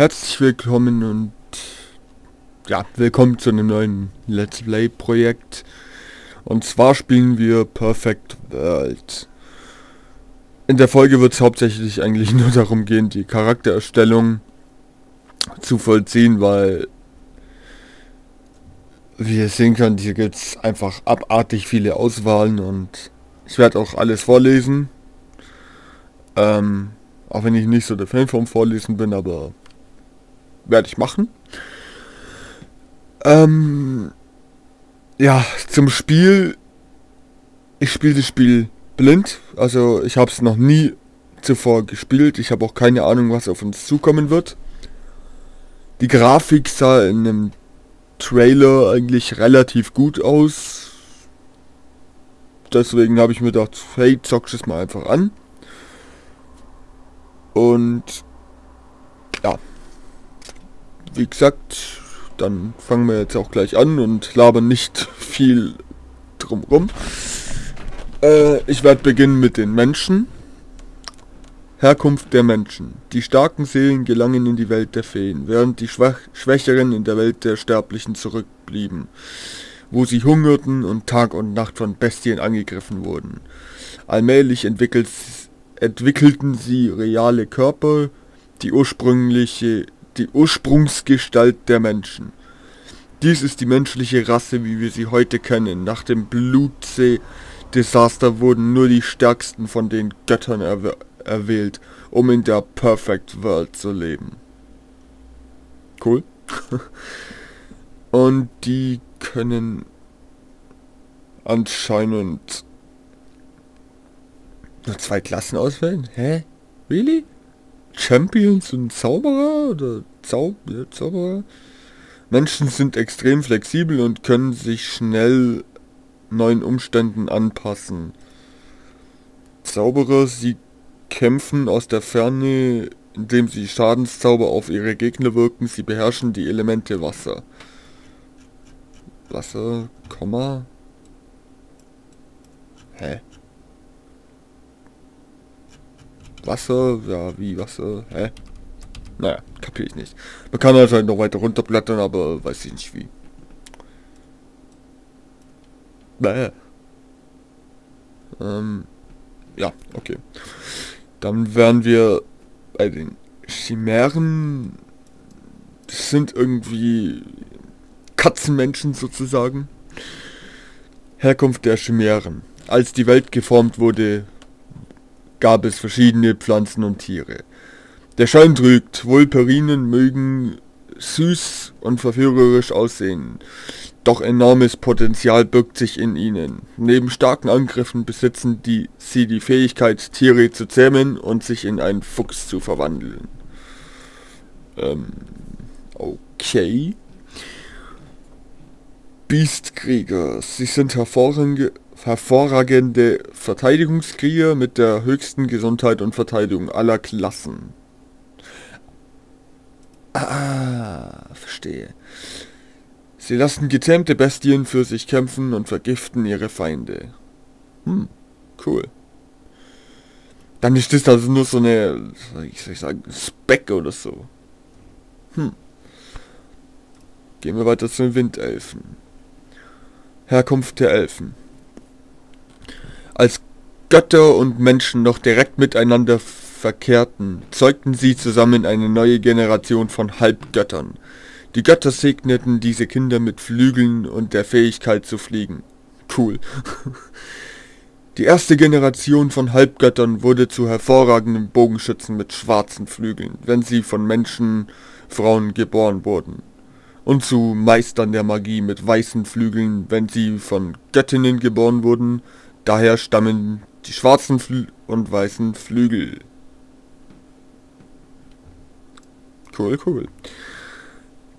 Herzlich willkommen und ja, willkommen zu einem neuen Let's Play Projekt. Und zwar spielen wir Perfect World. In der Folge wird es hauptsächlich eigentlich nur darum gehen, die Charaktererstellung zu vollziehen, weil wie ihr sehen könnt, hier gibt es einfach abartig viele Auswahlen und ich werde auch alles vorlesen. Ähm, auch wenn ich nicht so der Fan vom Vorlesen bin, aber werde ich machen. Ähm, ja, zum Spiel. Ich spiele das Spiel blind. Also ich habe es noch nie zuvor gespielt. Ich habe auch keine Ahnung, was auf uns zukommen wird. Die Grafik sah in einem Trailer eigentlich relativ gut aus. Deswegen habe ich mir gedacht, hey, zock es mal einfach an. Und ja, wie gesagt, dann fangen wir jetzt auch gleich an und labern nicht viel drumrum. Äh, ich werde beginnen mit den Menschen. Herkunft der Menschen. Die starken Seelen gelangen in die Welt der Feen, während die Schwach Schwächeren in der Welt der Sterblichen zurückblieben, wo sie hungerten und Tag und Nacht von Bestien angegriffen wurden. Allmählich entwickelten sie reale Körper, die ursprüngliche, die Ursprungsgestalt der Menschen. Dies ist die menschliche Rasse, wie wir sie heute kennen. Nach dem Blutsee-Desaster wurden nur die stärksten von den Göttern erwählt erwählt, um in der Perfect World zu leben. Cool. Und die können anscheinend nur zwei Klassen auswählen? Hä? Really? Champions und Zauberer oder Zau ja, Zauberer? Menschen sind extrem flexibel und können sich schnell neuen Umständen anpassen. Zauberer, sie kämpfen aus der Ferne, indem sie Schadenszauber auf ihre Gegner wirken. Sie beherrschen die Elemente Wasser. Wasser, Komma. Hä? Wasser, ja, wie Wasser, hä? Naja, kapiere ich nicht. Man kann halt noch weiter runterblättern, aber weiß ich nicht wie. Bäh. Ähm, ja, okay. Dann wären wir bei den Chimären. Das sind irgendwie Katzenmenschen sozusagen. Herkunft der Chimären. Als die Welt geformt wurde, gab es verschiedene Pflanzen und Tiere. Der Schein trügt, Vulperinen mögen süß und verführerisch aussehen. Doch enormes Potenzial birgt sich in ihnen. Neben starken Angriffen besitzen die, sie die Fähigkeit, Tiere zu zähmen und sich in einen Fuchs zu verwandeln. Ähm, okay. Beastkrieger. Sie sind hervorragende, hervorragende Verteidigungskrieger mit der höchsten Gesundheit und Verteidigung aller Klassen. Ah, verstehe. Sie lassen gezähmte Bestien für sich kämpfen und vergiften ihre Feinde. Hm, cool. Dann ist das also nur so eine, wie soll ich sagen, Speck oder so. Hm. Gehen wir weiter zu den Windelfen. Herkunft der Elfen. Als Götter und Menschen noch direkt miteinander verkehrten, zeugten sie zusammen eine neue Generation von Halbgöttern. Die Götter segneten diese Kinder mit Flügeln und der Fähigkeit zu fliegen. Cool. Die erste Generation von Halbgöttern wurde zu hervorragenden Bogenschützen mit schwarzen Flügeln, wenn sie von Menschen, Frauen geboren wurden. Und zu Meistern der Magie mit weißen Flügeln, wenn sie von Göttinnen geboren wurden. Daher stammen die schwarzen Flü und weißen Flügel. Cool, cool.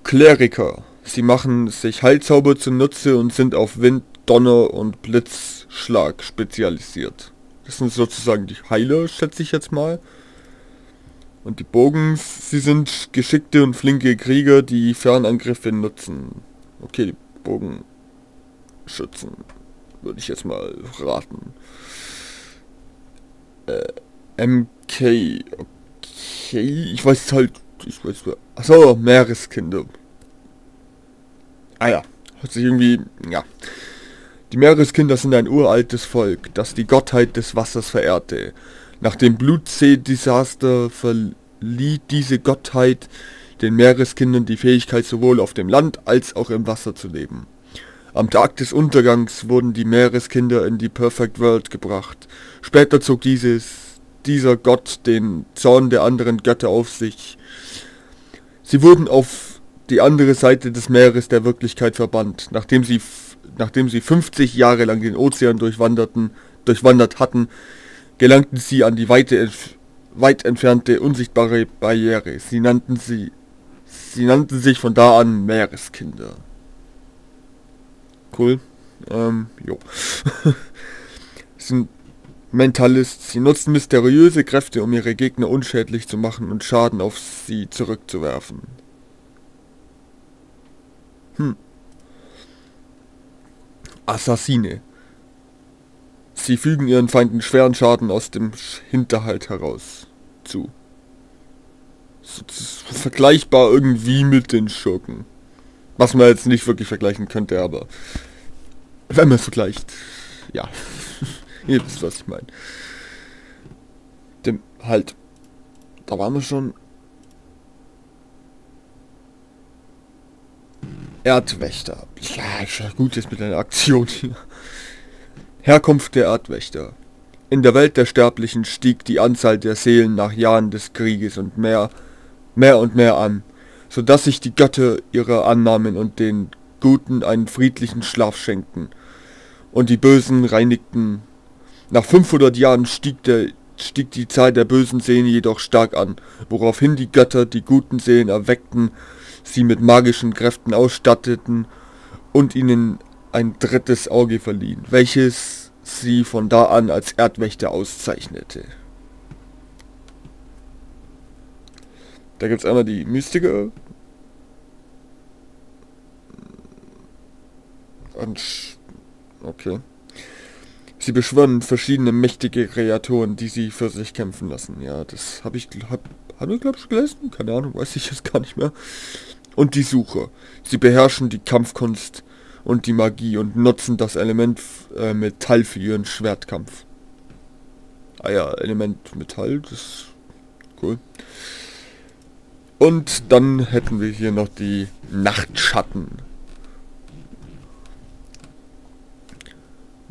Kleriker. Sie machen sich Heilzauber zunutze und sind auf Wind, Donner und Blitzschlag spezialisiert. Das sind sozusagen die Heiler, schätze ich jetzt mal. Und die Bogen, sie sind geschickte und flinke Krieger, die Fernangriffe nutzen. Okay, die Bogenschützen. Würde ich jetzt mal raten. Äh, MK. Okay, ich weiß halt ich weiß, achso, Meereskinder. Ah ja, hat sich irgendwie, ja. Die Meereskinder sind ein uraltes Volk, das die Gottheit des Wassers verehrte. Nach dem Blutsee-Desaster verlieh diese Gottheit den Meereskindern die Fähigkeit sowohl auf dem Land als auch im Wasser zu leben. Am Tag des Untergangs wurden die Meereskinder in die Perfect World gebracht. Später zog dieses, dieser Gott den Zorn der anderen Götter auf sich. Sie wurden auf die andere Seite des Meeres der Wirklichkeit verbannt, nachdem sie, nachdem sie 50 Jahre lang den Ozean durchwanderten, durchwandert hatten, gelangten sie an die weite, weit entfernte unsichtbare Barriere. Sie nannten sie, sie nannten sich von da an Meereskinder. Cool. Ähm, jo. sind Mentalist. Sie nutzen mysteriöse Kräfte, um ihre Gegner unschädlich zu machen und Schaden auf sie zurückzuwerfen. Hm. Assassine. Sie fügen ihren Feinden schweren Schaden aus dem Hinterhalt heraus zu. vergleichbar irgendwie mit den Schurken. Was man jetzt nicht wirklich vergleichen könnte, aber wenn man vergleicht, ja, ihr wisst, was ich meine. Dem, halt, da waren wir schon. Erdwächter. Ja, ist ja gut jetzt mit einer Aktion hier. Herkunft der Erdwächter. In der Welt der Sterblichen stieg die Anzahl der Seelen nach Jahren des Krieges und mehr, mehr und mehr an so dass sich die Götter ihrer annahmen und den Guten einen friedlichen Schlaf schenkten und die Bösen reinigten. Nach 500 Jahren stieg, der, stieg die Zahl der bösen Seelen jedoch stark an, woraufhin die Götter die guten Seelen erweckten, sie mit magischen Kräften ausstatteten und ihnen ein drittes Auge verliehen, welches sie von da an als Erdwächter auszeichnete. Da gibt es einmal die Mystiker. Und okay. Sie beschwören verschiedene mächtige Kreaturen, die sie für sich kämpfen lassen. Ja, das habe ich, hab, hab ich glaube ich gelesen. Keine Ahnung, weiß ich jetzt gar nicht mehr. Und die Suche. Sie beherrschen die Kampfkunst und die Magie und nutzen das Element äh, Metall für ihren Schwertkampf. Ah ja, Element Metall, das ist cool. Und dann hätten wir hier noch die Nachtschatten.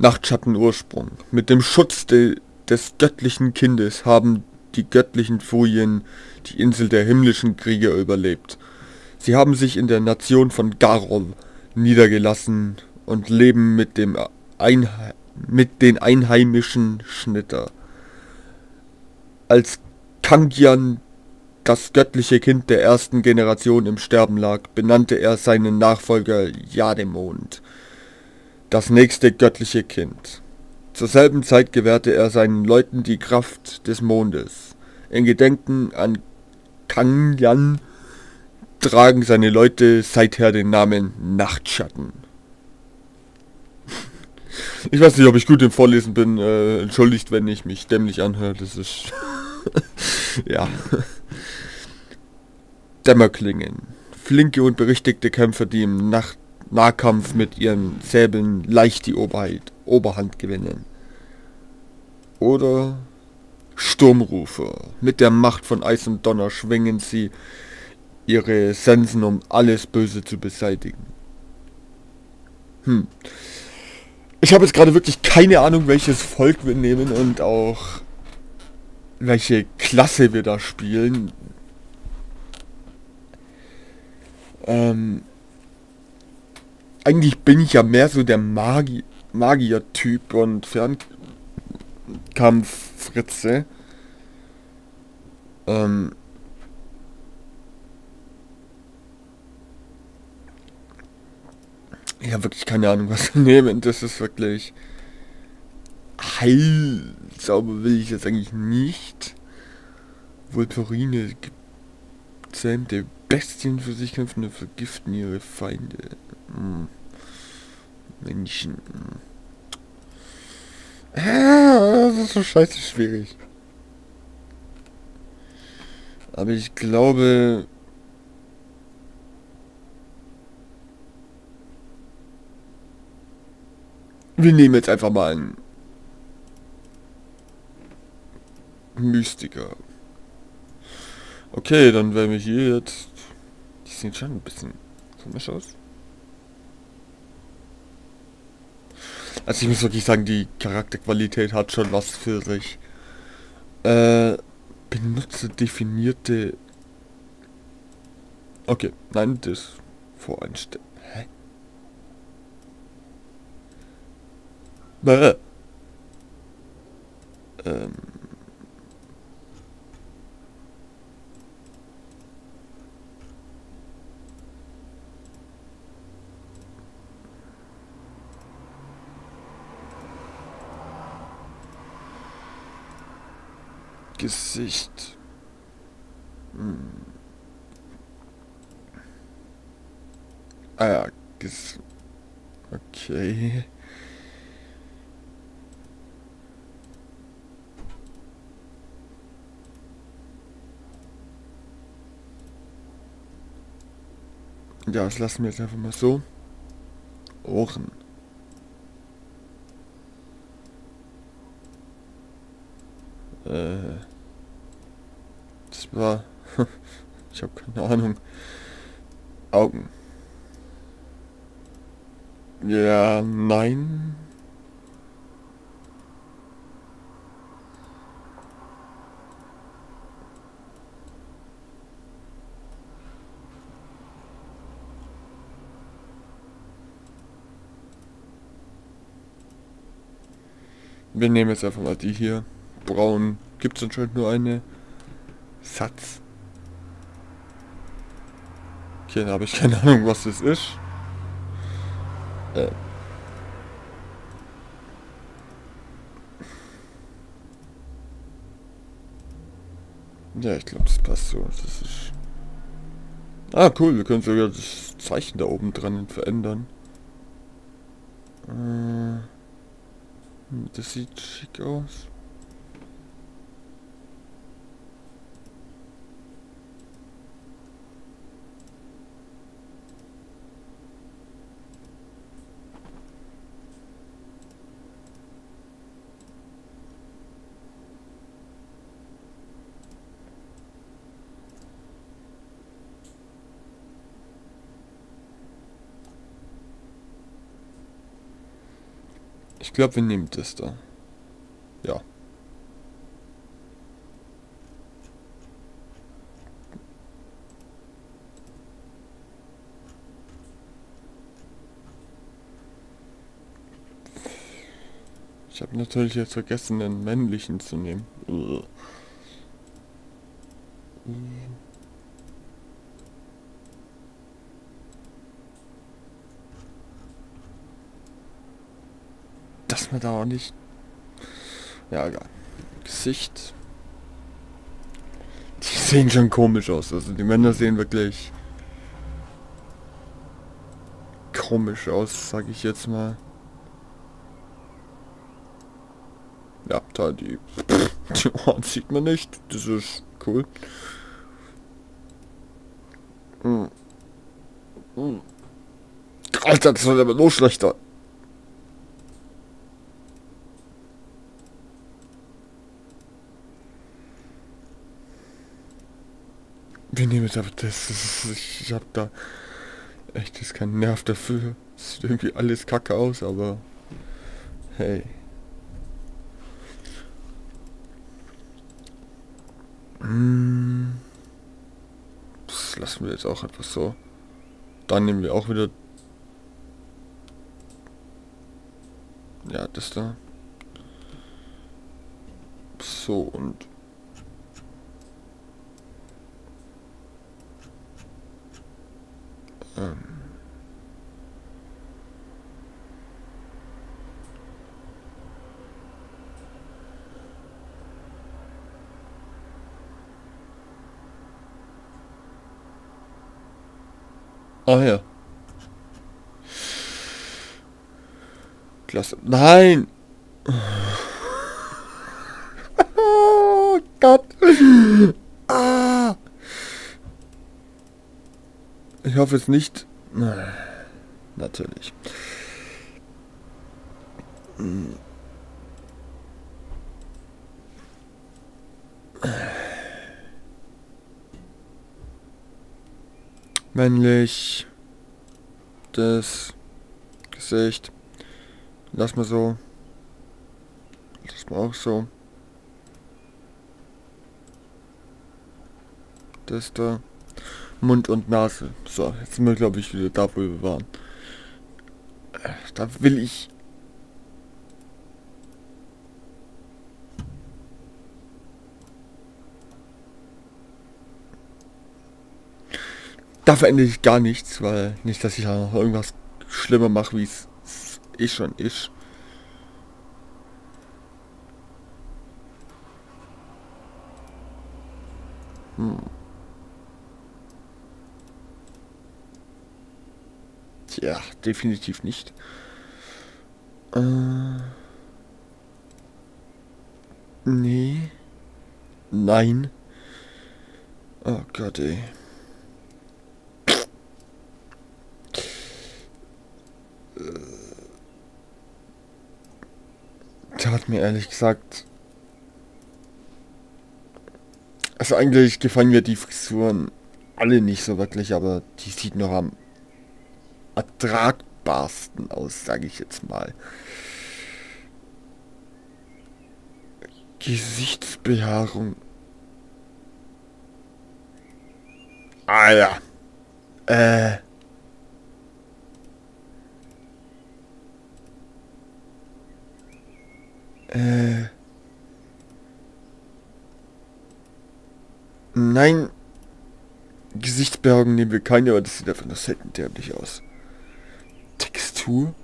Nachtschattenursprung. Mit dem Schutz de des göttlichen Kindes haben die göttlichen Furien die Insel der himmlischen Krieger überlebt. Sie haben sich in der Nation von Garol niedergelassen und leben mit, dem Einhe mit den einheimischen Schnitter. Als Kangian das göttliche Kind der ersten Generation im Sterben lag, benannte er seinen Nachfolger Jademond, das nächste göttliche Kind. Zur selben Zeit gewährte er seinen Leuten die Kraft des Mondes. In Gedenken an Kangyan tragen seine Leute seither den Namen Nachtschatten. Ich weiß nicht, ob ich gut im Vorlesen bin. Äh, entschuldigt, wenn ich mich dämlich anhöre. Das ist... ja. Dämmerklingen. Flinke und berichtigte Kämpfer, die im Nacht Nahkampf mit ihren Säbeln leicht die Oberheit, Oberhand gewinnen. Oder Sturmrufer. Mit der Macht von Eis und Donner schwingen sie ihre Sensen, um alles Böse zu beseitigen. Hm. Ich habe jetzt gerade wirklich keine Ahnung, welches Volk wir nehmen und auch welche Klasse wir da spielen. Ähm, eigentlich bin ich ja mehr so der Magi Magier-Typ und Fernkampf-Fritze. Ähm, ja, wirklich keine Ahnung, was wir nehmen. Das ist wirklich... Heilzauber will ich jetzt eigentlich nicht. Vulperine gezähmte Bestien für sich kämpfen und vergiften ihre Feinde. Hm. Menschen. Ah, das ist so scheiße schwierig. Aber ich glaube... Wir nehmen jetzt einfach mal einen Mystiker. Okay, dann werden wir hier jetzt... Die sehen schon ein bisschen komisch aus. Also ich muss wirklich sagen, die Charakterqualität hat schon was für sich. Äh, benutze definierte... Okay, nein, das voreinstellen. Hä? Bäh. Ähm... Gesicht. Hm. Ah ja, Ges okay. Ja, das lassen wir jetzt einfach mal so. Ohren. Äh, das war... ich habe keine Ahnung. Augen. Ja, nein. Wir nehmen jetzt einfach mal die hier braun. Gibt es anscheinend nur eine. Satz. Okay, da habe ich keine Ahnung, was das ist. Äh. Ja, ich glaube, das passt so. Das ist... Ah, cool. Wir können sogar das Zeichen da oben dran verändern. Äh, das sieht schick aus. Ich glaube, wir nehmen das da. Ja. Ich habe natürlich jetzt vergessen, den männlichen zu nehmen. Man da auch nicht... Ja, egal. Gesicht. Die sehen schon komisch aus. Also die Männer sehen wirklich komisch aus, sag ich jetzt mal. Ja, da die, die Ohren sieht man nicht. Das ist cool. Hm. Hm. Alter, das wird aber noch schlechter. Wir nehmen jetzt aber das. das ist, ich hab da echt ist kein Nerv dafür. Es sieht irgendwie alles kacke aus, aber hey. Hm. Das lassen wir jetzt auch einfach so. Dann nehmen wir auch wieder ja das da. So und Ähm. Ah ja. Klasse. Nein! Oh Gott! Ah! Ich hoffe es nicht. Na, natürlich. Männlich. Das Gesicht. Lass mal so. Lass mal auch so. Das da. Mund und Nase. So, jetzt sind wir glaube ich wieder da, wo wir waren. Äh, da will ich... Da verändere ich gar nichts, weil nicht, dass ich ja noch irgendwas schlimmer mache, wie es eh schon ist. Hm. Tja, definitiv nicht. Äh, nee. Nein. Oh Gott, ey. Der hat mir ehrlich gesagt... Also eigentlich gefallen mir die Frisuren alle nicht so wirklich, aber die sieht noch am ertragbarsten aus, sage ich jetzt mal. Gesichtsbehaarung. Ah ja. Äh. Äh. Nein. Gesichtsbehaarung nehmen wir keine, aber das sieht einfach nur selten dämlich aus. Textur.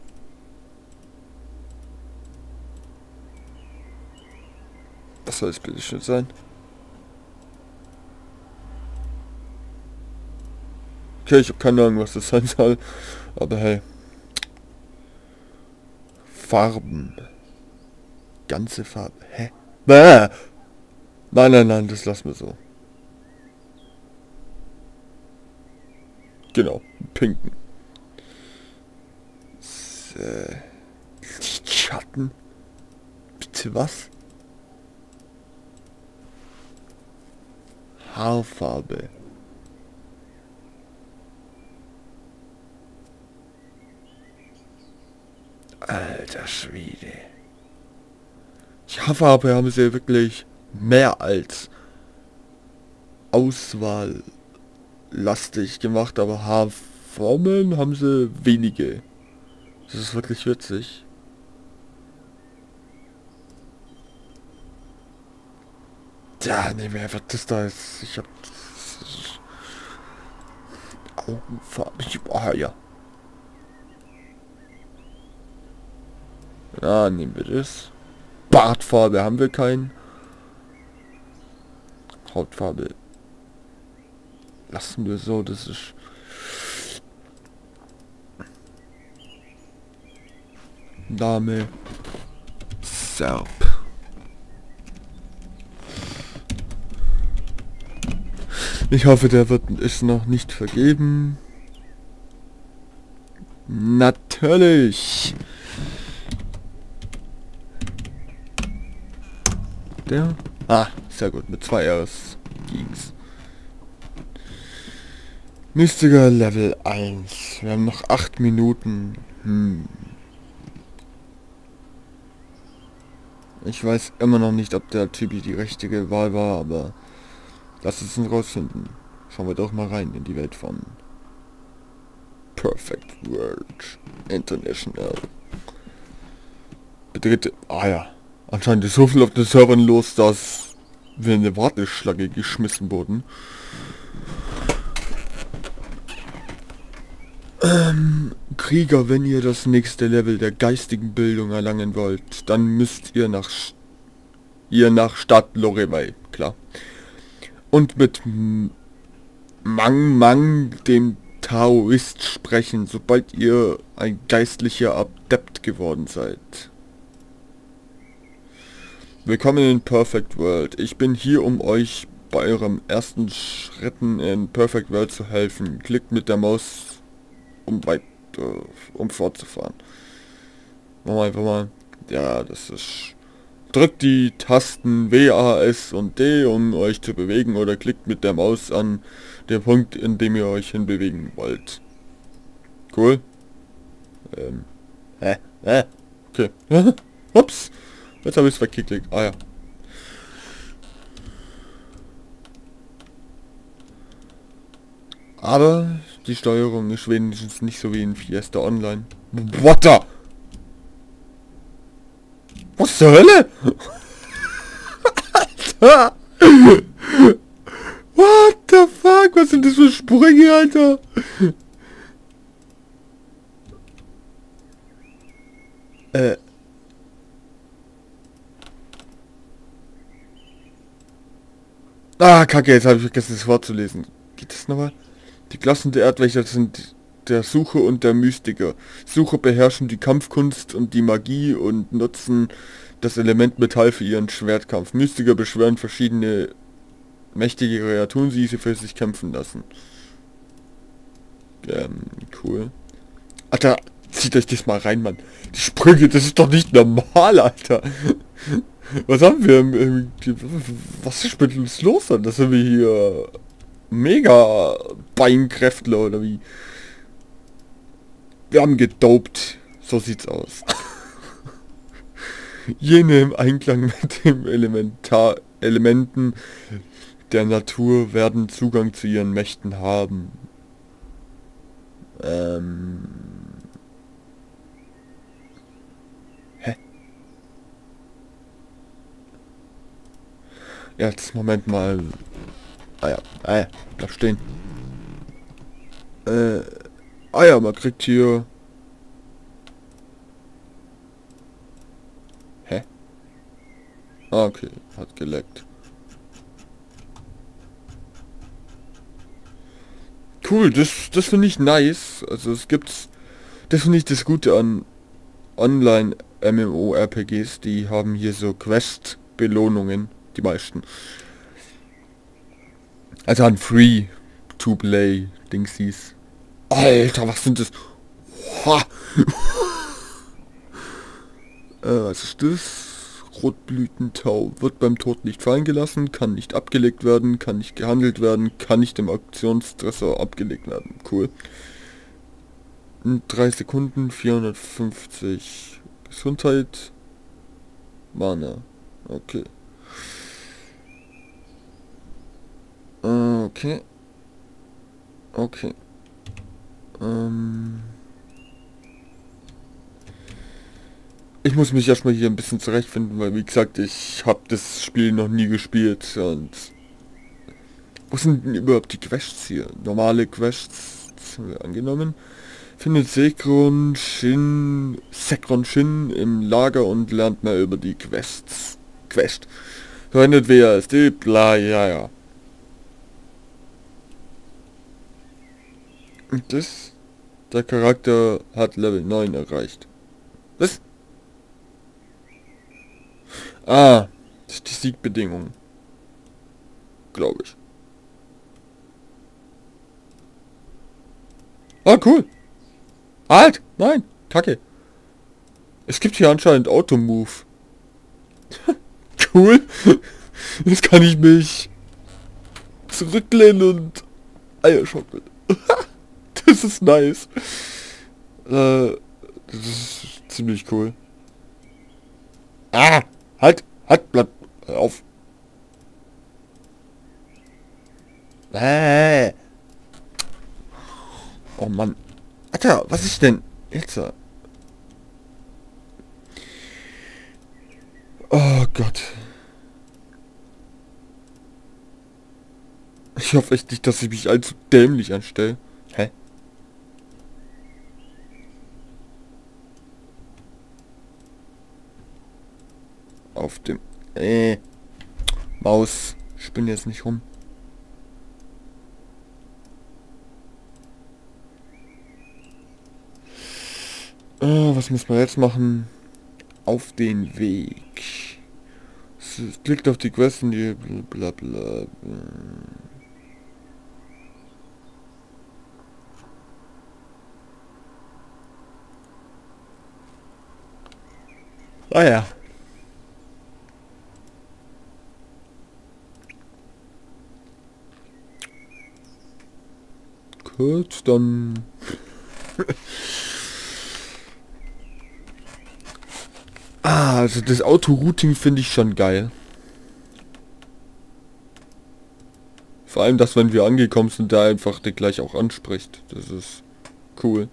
Was soll das bitte schön sein? Okay, ich habe keine Ahnung, was das sein soll. Aber hey. Farben. Ganze Farbe. Hä? Bäh! Nein, nein, nein, das lassen wir so. Genau, pinken. Äh, Lichtschatten? Bitte was? Haarfarbe. Alter Schwede. Die Haarfarbe haben sie wirklich mehr als auswahllastig gemacht, aber Haarformen haben sie wenige. Das ist wirklich witzig. Ja, nehmen wir einfach das da jetzt. Ich hab... Augenfarbe. Ah, ja. Ja, nehmen wir das. Bartfarbe haben wir keinen. Hautfarbe lassen wir so, das ist Name Serp. Ich hoffe, der wird ist noch nicht vergeben. Natürlich. Der? Ah, sehr gut. Mit zwei Rs ging's. Mystiker Level 1. Wir haben noch 8 Minuten. Hm. Ich weiß immer noch nicht, ob der Typi die richtige Wahl war, aber lass es uns rausfinden. Schauen wir doch mal rein in die Welt von Perfect World International. Bitte, ah ja. Anscheinend ist so viel auf den Servern los, dass wir in eine Warteschlange geschmissen wurden. Ähm, Krieger, wenn ihr das nächste Level der geistigen Bildung erlangen wollt, dann müsst ihr nach ihr nach Stadt Lorelei, klar. Und mit Mang Mang, dem Taoist, sprechen, sobald ihr ein geistlicher Adept geworden seid. Willkommen in Perfect World. Ich bin hier, um euch bei eurem ersten Schritten in Perfect World zu helfen. Klickt mit der Maus, um weit, äh, um fortzufahren. Machen wir einfach mal. Ja, das ist... Drückt die Tasten W, A, S und D, um euch zu bewegen oder klickt mit der Maus an den Punkt, in dem ihr euch hinbewegen wollt. Cool. Ähm. Hä? Hä? Okay. Ups. Jetzt habe ich es weggeklickt. Ah ja. Aber die Steuerung ist wenigstens nicht so wie in Fiesta Online. What the? Was zur Hölle? Alter! What the fuck? Was sind das für Sprünge, Alter? Äh. Ah, kacke, jetzt habe ich vergessen, das Wort zu lesen. Geht das nochmal? Die Klassen der Erdwächter sind der Suche und der Mystiker. Suche beherrschen die Kampfkunst und die Magie und nutzen das Element Metall für ihren Schwertkampf. Mystiker beschwören verschiedene mächtige Kreaturen, die sie für sich kämpfen lassen. Ähm, cool. Alter, zieht euch das mal rein, Mann. Die Sprünge, das ist doch nicht normal, Alter. Was haben wir? Was ist mit uns los dann? Das sind wir hier mega Beinkräftler oder wie? Wir haben gedopt. So sieht's aus. Jene im Einklang mit den Elementar Elementen der Natur werden Zugang zu ihren Mächten haben. Ähm Hä? Jetzt, Moment mal. Ah ja, ah ja, bleib stehen. Äh, ah ja, man kriegt hier... Hä? Ah, okay, hat geleckt. Cool, das, das finde ich nice. Also es gibt... Das finde ich das Gute an Online MMORPGs, die haben hier so Quest-Belohnungen, die meisten. Also an Free-to-Play Dingsies. Alter, was sind das? äh, was ist das? Rotblütentau wird beim Tod nicht fallen gelassen, kann nicht abgelegt werden, kann nicht gehandelt werden, kann nicht im Auktionstresor abgelegt werden. Cool. In 3 Sekunden 450 Gesundheit. Mana. Okay. Okay. Okay. Ähm ich muss mich erstmal hier ein bisschen zurechtfinden, weil wie gesagt, ich habe das Spiel noch nie gespielt und wo sind denn überhaupt die Quests hier? Normale Quests haben wir angenommen. Findet Sekron Shin, Sekron Shin im Lager und lernt mehr über die Quests. Quest. Verwendet WASD, bla, ja, ja. Das? Der Charakter hat Level 9 erreicht. Was? Ah, das ist die Siegbedingung. Glaube ich. Ah, cool. Halt! Nein! Kacke. Es gibt hier anscheinend Automove. cool. Jetzt kann ich mich zurücklehnen und Eier schocken. das ist nice. Äh, das ist ziemlich cool. Ah! Halt! Halt! Bleib auf! Äh. Oh Mann. Alter, was ist denn jetzt? Oh Gott. Ich hoffe echt nicht, dass ich mich allzu dämlich anstelle. Hä? Auf dem... Äh... Maus. Spinn jetzt nicht rum. Äh, was muss man jetzt machen? Auf den Weg. klickt auf die Quest und die bla. bla. Ah ja. Gut, dann... ah, also das Autorouting finde ich schon geil. Vor allem, dass wenn wir angekommen sind, da einfach der gleich auch anspricht. Das ist cool.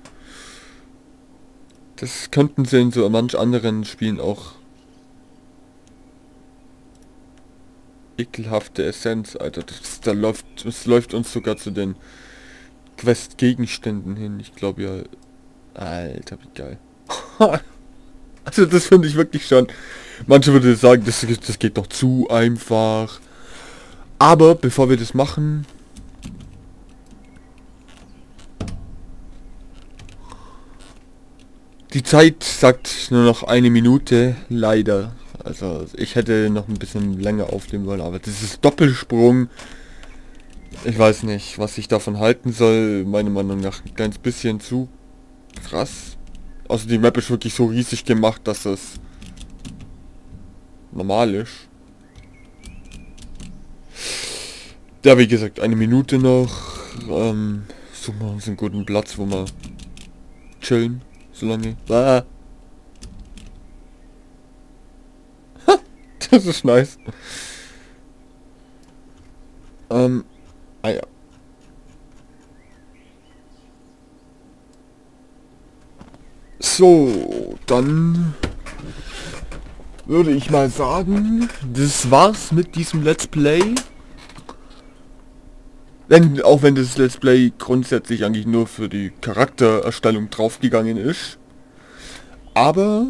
Das könnten sie in so manch anderen Spielen auch ekelhafte Essenz, Alter. Das, da läuft, es läuft uns sogar zu den Quest-Gegenständen hin. Ich glaube ja... Alter, wie geil. also das finde ich wirklich schon... Manche würde sagen, das, das geht doch zu einfach. Aber bevor wir das machen... Die Zeit sagt nur noch eine Minute, leider. Also ich hätte noch ein bisschen länger aufnehmen wollen, aber das ist Doppelsprung ich weiß nicht, was ich davon halten soll. Meiner Meinung nach ein kleines bisschen zu krass. Also die Map ist wirklich so riesig gemacht, dass es normal ist. Ja, wie gesagt, eine Minute noch. Ähm, suchen wir uns einen guten Platz, wo wir chillen. So lange. Ah. das ist nice. Ähm, Ah ja. So, dann würde ich mal sagen, das war's mit diesem Let's Play. Denn, auch wenn das Let's Play grundsätzlich eigentlich nur für die Charaktererstellung draufgegangen ist. Aber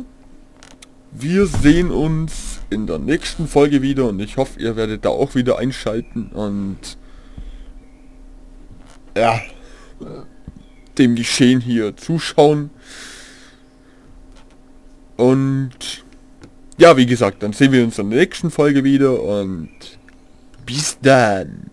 wir sehen uns in der nächsten Folge wieder und ich hoffe, ihr werdet da auch wieder einschalten und ja, dem Geschehen hier zuschauen. Und ja, wie gesagt, dann sehen wir uns in der nächsten Folge wieder und bis dann.